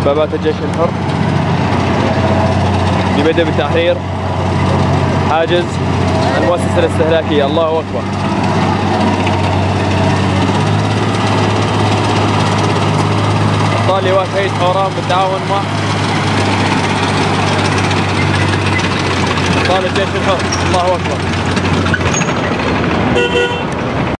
دبابات الجيش الحر. ببدء بتحرير حاجز المؤسسة الاستهلاكية. الله أكبر. أبطال لواء شهيد حوران بالتعاون مع أبطال الجيش الحر. الله أكبر.